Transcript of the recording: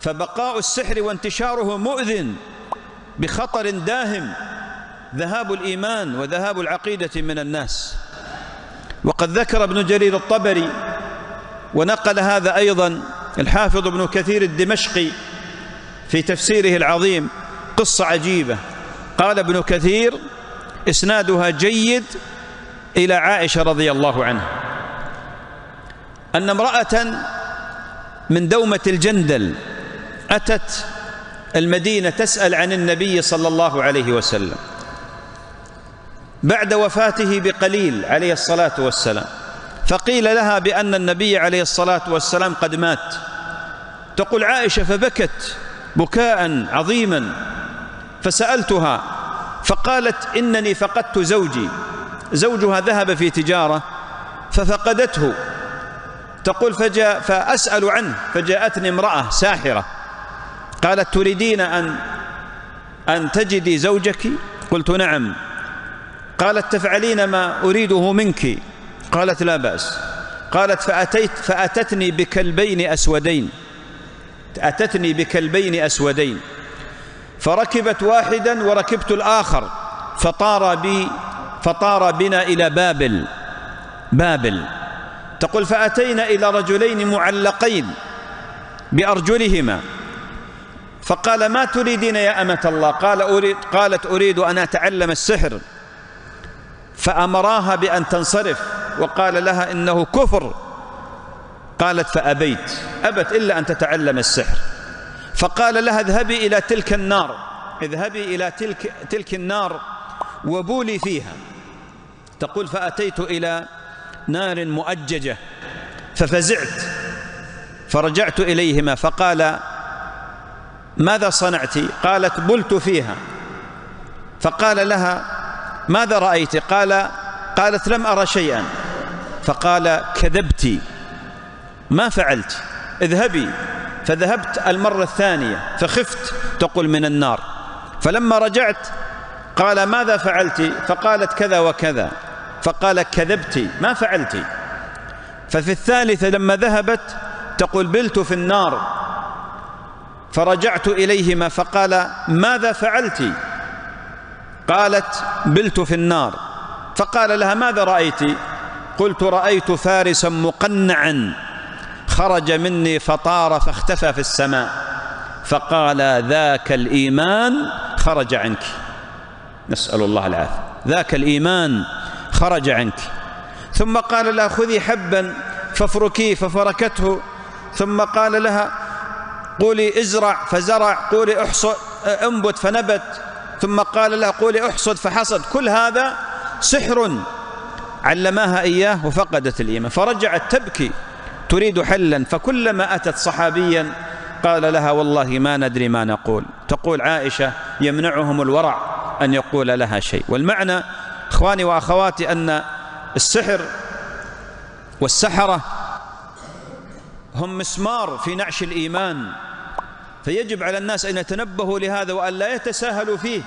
فبقاء السحر وانتشاره مؤذن بخطر داهم ذهاب الإيمان وذهاب العقيدة من الناس. وقد ذكر ابن جرير الطبري ونقل هذا أيضا الحافظ ابن كثير الدمشقي في تفسيره العظيم قصة عجيبة. قال ابن كثير إسنادها جيد إلى عائشة رضي الله عنها. أن امرأة من دومة الجندل أتت المدينة تسأل عن النبي صلى الله عليه وسلم بعد وفاته بقليل عليه الصلاة والسلام فقيل لها بأن النبي عليه الصلاة والسلام قد مات. تقول عائشة فبكت بكاء عظيما فسألتها فقالت إنني فقدت زوجي. زوجها ذهب في تجارة ففقدته. تقول فجاء فأسأل عنه فجاءتني امرأة ساحرة. قالت تريدين أن أن تجدي زوجك؟ قلت نعم. قالت تفعلين ما أريده منك؟ قالت لا بأس. قالت فأتيت فأتتني بكلبين أسودين. أتتني بكلبين أسودين. فركبت واحدا وركبت الآخر. فطار بي فطار بنا إلى بابل. بابل. تقول فأتينا إلى رجلين معلقين بأرجلهما. فقال ما تريدين يا أمة الله؟ قال أريد قالت أريد أن أتعلم السحر. فأمراها بأن تنصرف وقال لها إنه كفر. قالت فأبيت. أبت إلا أن تتعلم السحر. فقال لها اذهبي إلى تلك النار. اذهبي إلى تلك, تلك النار وبولي فيها. تقول فأتيت إلى نار مؤججة ففزعت. فرجعت إليهما فقال ماذا صنعت؟ قالت بلت فيها. فقال لها ماذا رأيت؟ قال قالت لم أرى شيئا. فقال كذبت. ما فعلت؟ اذهبي. فذهبت المرة الثانية. فخفت تقول من النار. فلما رجعت قال ماذا فعلت؟ فقالت كذا وكذا. فقال كذبت. ما فعلت. ففي الثالثة لما ذهبت تقول بلت في النار. فرجعت إليهما فقال ماذا فعلت؟ قالت بلت في النار. فقال لها ماذا رأيت؟ قلت رأيت فارسا مقنعا خرج مني فطار فاختفى في السماء. فقال ذاك الإيمان خرج عنك. نسأل الله العافية. ذاك الإيمان خرج عنك. ثم قال لها خذي حبا فافركيه ففركته. ثم قال لها قولي ازرع فزرع قولي احصد انبت فنبت ثم قال لها قولي احصد فحصد. كل هذا سحر علماها إياه وفقدت الإيمان. فرجعت تبكي تريد حلا فكلما أتت صحابيا قال لها والله ما ندري ما نقول. تقول عائشة يمنعهم الورع أن يقول لها شيء. والمعنى إخواني وأخواتي أن السحر والسحرة هم مسمار في نعش الإيمان. فيجب على الناس أن يتنبهوا لهذا وأن لا يتساهلوا فيه.